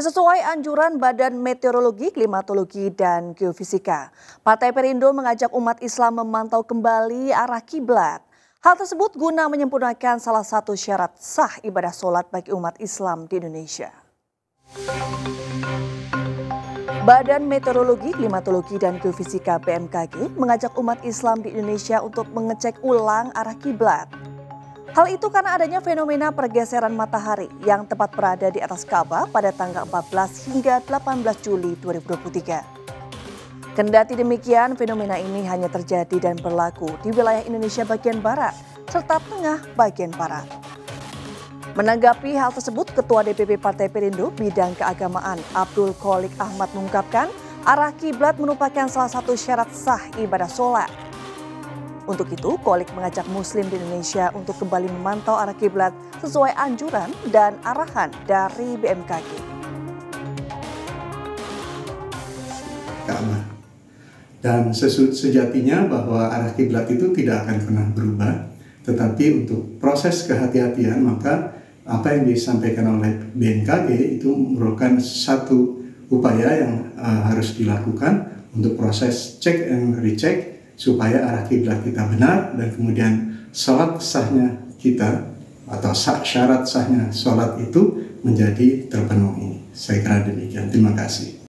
Sesuai anjuran Badan Meteorologi, Klimatologi, dan Geofisika, Partai Perindo mengajak umat Islam memantau kembali arah kiblat. Hal tersebut guna menyempurnakan salah satu syarat sah ibadah sholat bagi umat Islam di Indonesia. Badan Meteorologi, Klimatologi, dan Geofisika BMKG mengajak umat Islam di Indonesia untuk mengecek ulang arah kiblat. Hal itu karena adanya fenomena pergeseran matahari yang tepat berada di atas Ka'bah pada tanggal 14 hingga 18 Juli 2023. Kendati demikian, fenomena ini hanya terjadi dan berlaku di wilayah Indonesia bagian barat serta tengah bagian barat. Menanggapi hal tersebut, Ketua DPP Partai Perindo bidang keagamaan Abdul Kholik Ahmad mengungkapkan arah kiblat merupakan salah satu syarat sah ibadah sholat. Untuk itu, Kolik mengajak Muslim di Indonesia untuk kembali memantau arah kiblat sesuai anjuran dan arahan dari BMKG. Dan sejatinya bahwa arah kiblat itu tidak akan pernah berubah, tetapi untuk proses kehati-hatian maka apa yang disampaikan oleh BMKG itu merupakan satu upaya yang uh, harus dilakukan untuk proses cek and recheck supaya arah kiblat kita benar dan kemudian sholat sahnya kita atau syarat sahnya sholat itu menjadi terpenuhi. Saya kira demikian. Terima kasih.